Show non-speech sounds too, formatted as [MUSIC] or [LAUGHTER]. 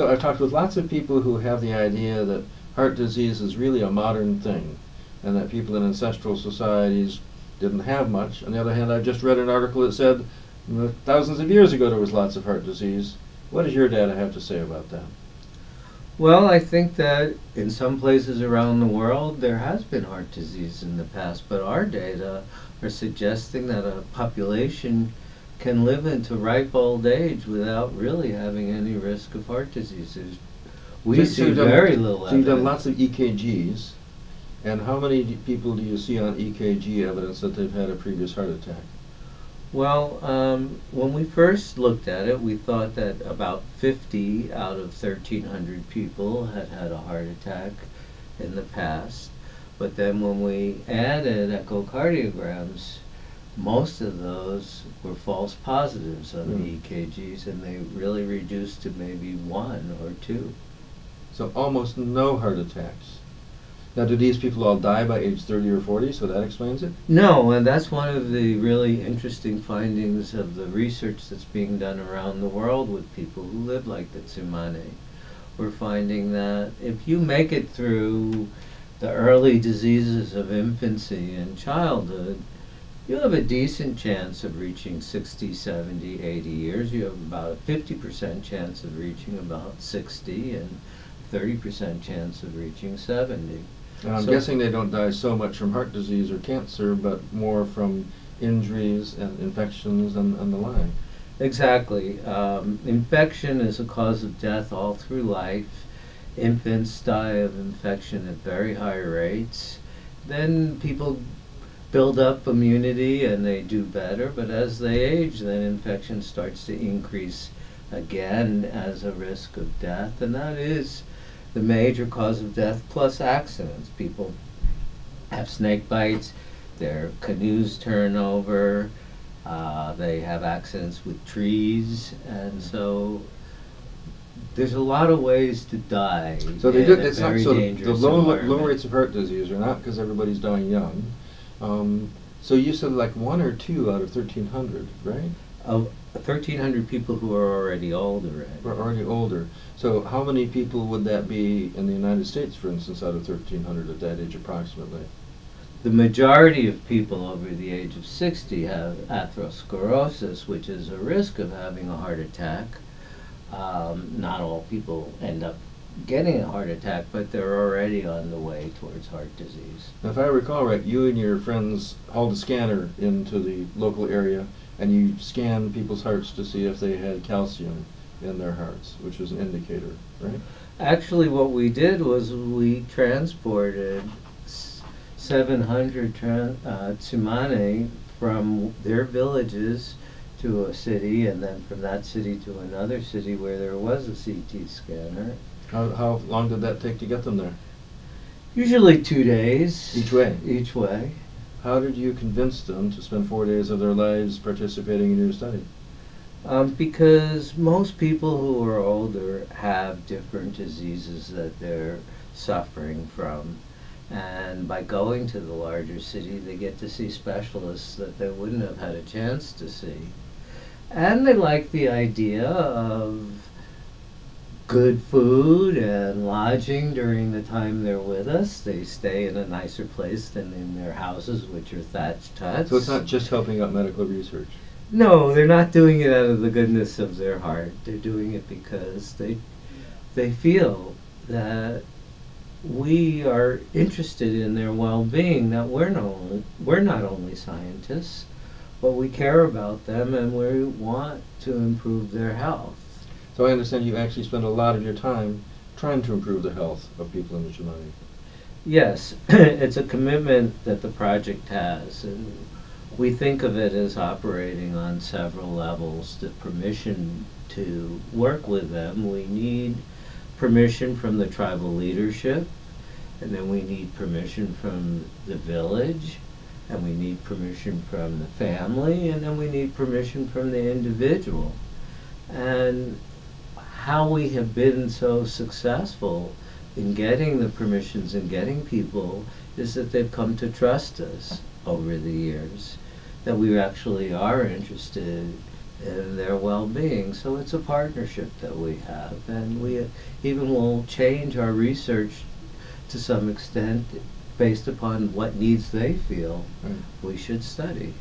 So I've talked with lots of people who have the idea that heart disease is really a modern thing, and that people in ancestral societies didn't have much. On the other hand, I just read an article that said thousands of years ago there was lots of heart disease. What does your data have to say about that? Well, I think that in some places around the world there has been heart disease in the past, but our data are suggesting that a population can live into ripe old age without really having any risk of heart disease. There's- We So- so see done- very little So you've done lots of EKGs, and how many people do you see on EKG evidence that they've had a previous heart attack? Well, um, when we first looked at it, we thought that about 50 out of 1,300 people had had a heart attack in the past. But then when we added echocardiograms, most of those were false positives on the Hmm. EKGs, and they really reduced to maybe one or two. So almost no heart attacks. Now, do these people all die by age 30 or 40, so that explains it? No, and that's one of the really interesting findings of the research that's being done around the world with people who live like the Tsimane. We're finding that if you make it through the early diseases of infancy and childhood, you have a decent chance of reaching 60, 70, 80 years. You have about a 50% chance of reaching about 60 and 30% chance of reaching 70. And I'm So- guessing they don't die so much from heart disease or cancer, but more from injuries and infections and, and the like. Exactly. Um, infection is a cause of death all through life. Infants die of infection at very high rates. Then people build up immunity and they do better, but as they age, then infection starts to increase again as a risk of death, and that is the major cause of death plus accidents. People have snake bites, their canoes turn over, uh, they have accidents with trees, and so there's a lot of ways to die. So they do, it's not, so the low, low rates of heart disease are not because everybody's dying young. Um, so you said like one or two out of 1,300, right? Of 1,300 people who are already older. Or already older. So how many people would that be in the United States, for instance, out of 1,300 at that age approximately? The majority of people over the age of 60 have atherosclerosis, which is a risk of having a heart attack. Um, not all people end up getting a heart attack, but they're already on the way towards heart disease. Now, if I recall right, you and your friends hauled a scanner into the local area and you scanned people's hearts to see if they had calcium in their hearts, which is an indicator, right? Actually, what we did was we transported 700 tran- uh, from their villages to a city, and then from that city to another city where there was a CT scanner. How, how long did that take to get them there? Usually two days. Each way? Each way. How did you convince them to spend four days of their lives participating in your study? Um, because most people who are older have different diseases that they're suffering from. And by going to the larger city, they get to see specialists that they wouldn't have had a chance to see. And they like the idea of good food and lodging during the time they're with us. They stay in a nicer place than in their houses, which are thatched huts. So it's not just helping out medical research. No, they're not doing it out of the goodness of their heart. They're doing it because they they feel that we are interested in their well-being. That we're not only, we're not only scientists, but we care about them and we want to improve their health. So I understand you actually spend a lot of your time trying to improve the health of people in the Tsimane. Yes, [CLEARS THROAT] it's a commitment that the project has, and we think of it as operating on several levels. The permission to work with them, we need permission from the tribal leadership, and then we need permission from the village, and we need permission from the family, and then we need permission from the individual. And how we have been so successful in getting the permissions and getting people is that they've come to trust us over the years. That we actually are interested in their well-being. So it's a partnership that we have, and we even will change our research to some extent based upon what needs they feel Right. we should study.